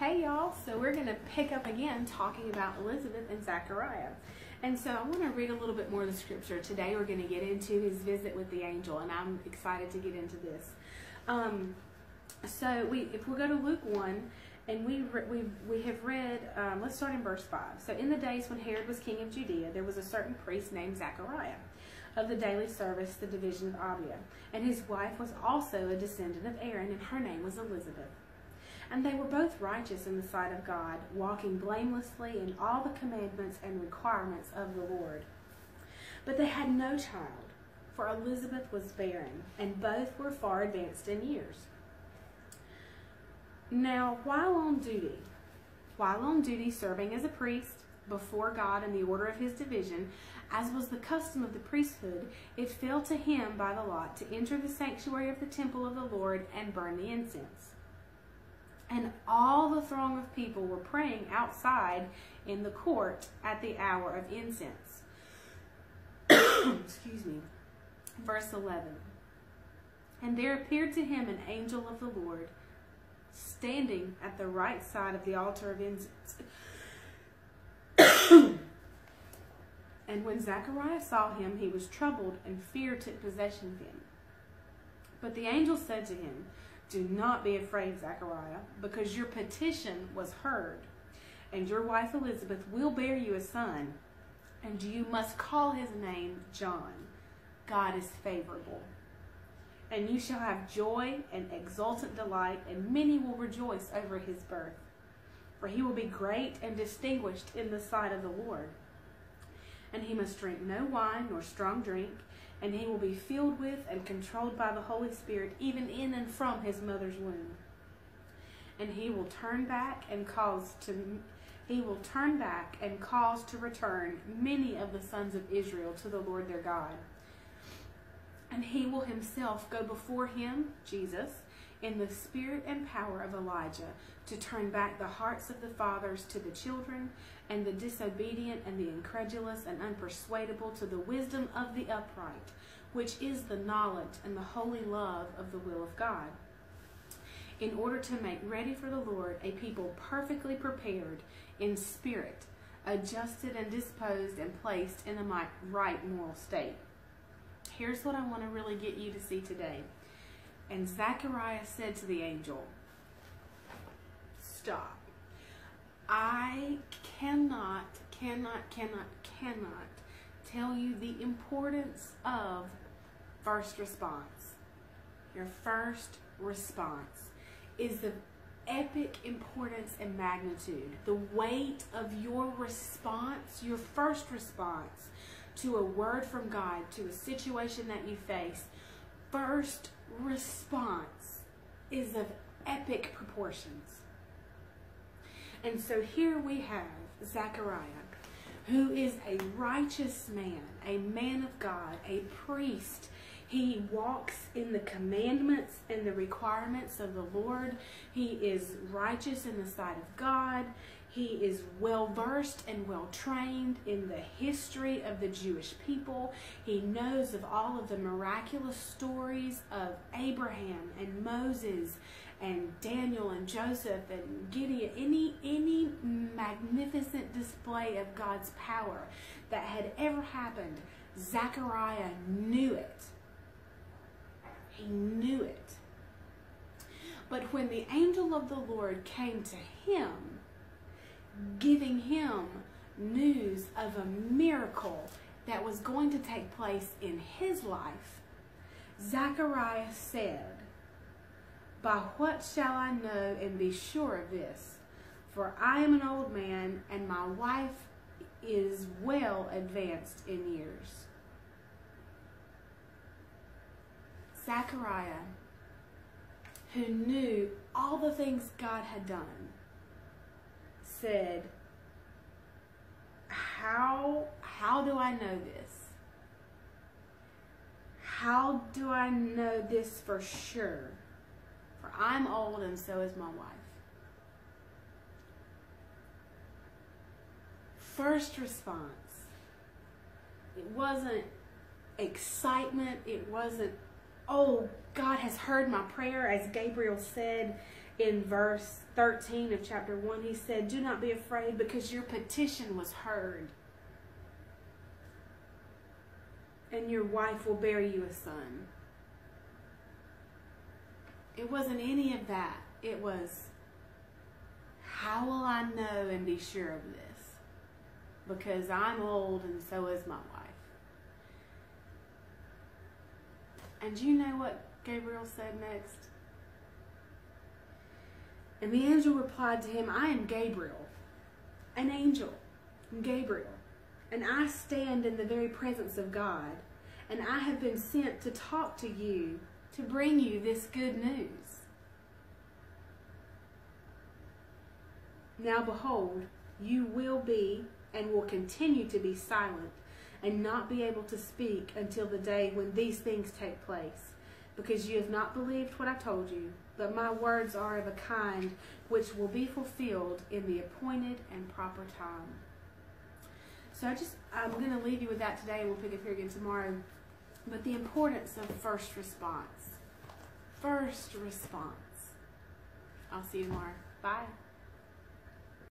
Hey y'all, so we're going to pick up again talking about Elizabeth and Zachariah. And so I want to read a little bit more of the scripture. Today we're going to get into his visit with the angel, and I'm excited to get into this. Um, so we, if we go to Luke 1, and we, we, we have read, um, let's start in verse 5. So in the days when Herod was king of Judea, there was a certain priest named Zachariah of the daily service, the division of Abia. And his wife was also a descendant of Aaron, and her name was Elizabeth. And they were both righteous in the sight of God, walking blamelessly in all the commandments and requirements of the Lord. But they had no child, for Elizabeth was barren, and both were far advanced in years. Now, while on duty, while on duty serving as a priest before God in the order of his division, as was the custom of the priesthood, it fell to him by the lot to enter the sanctuary of the temple of the Lord and burn the incense. And all the throng of people were praying outside in the court at the hour of incense. Excuse me. Verse 11. And there appeared to him an angel of the Lord, standing at the right side of the altar of incense. and when Zacharias saw him, he was troubled, and fear took possession of him. But the angel said to him, Do not be afraid, Zachariah, because your petition was heard, and your wife Elizabeth will bear you a son, and you must call his name John. God is favorable. And you shall have joy and exultant delight, and many will rejoice over his birth. For he will be great and distinguished in the sight of the Lord. And he must drink no wine nor strong drink, and he will be filled with and controlled by the Holy Spirit, even in and from his mother's womb. And he will turn back and cause to he will turn back and cause to return many of the sons of Israel to the Lord their God and he will himself go before him, Jesus, in the spirit and power of Elijah, to turn back the hearts of the fathers to the children, and the disobedient and the incredulous and unpersuadable to the wisdom of the upright, which is the knowledge and the holy love of the will of God. In order to make ready for the Lord a people perfectly prepared in spirit, adjusted and disposed and placed in a right moral state here's what I want to really get you to see today. And Zachariah said to the angel, Stop. I cannot, cannot, cannot, cannot tell you the importance of first response. Your first response is the epic importance and magnitude. The weight of your response, your first response, to a word from God, to a situation that you face, first response is of epic proportions. And so here we have Zechariah, who is a righteous man, a man of God, a priest. He walks in the commandments and the requirements of the Lord. He is righteous in the sight of God. He is well versed and well trained in the history of the Jewish people. He knows of all of the miraculous stories of Abraham and Moses and Daniel and Joseph and Gideon. Any any magnificent display of God's power that had ever happened, Zechariah knew it. He knew it. But when the angel of the Lord came to him, giving him news of a miracle that was going to take place in his life, Zacharias said, By what shall I know and be sure of this? For I am an old man, and my wife is well advanced in years. Zachariah, who knew all the things God had done, said, how, how do I know this? How do I know this for sure? For I'm old and so is my wife. First response. It wasn't excitement. It wasn't, oh, God has heard my prayer, as Gabriel said in verse 13 of chapter 1, he said, Do not be afraid because your petition was heard. And your wife will bear you a son. It wasn't any of that. It was, How will I know and be sure of this? Because I'm old and so is my wife. And you know what Gabriel said next? And the angel replied to him, I am Gabriel, an angel, Gabriel, and I stand in the very presence of God, and I have been sent to talk to you, to bring you this good news. Now behold, you will be and will continue to be silent and not be able to speak until the day when these things take place, because you have not believed what I told you but my words are of a kind which will be fulfilled in the appointed and proper time. So I just I'm going to leave you with that today, and we'll pick up here again tomorrow. But the importance of first response. First response. I'll see you tomorrow. Bye.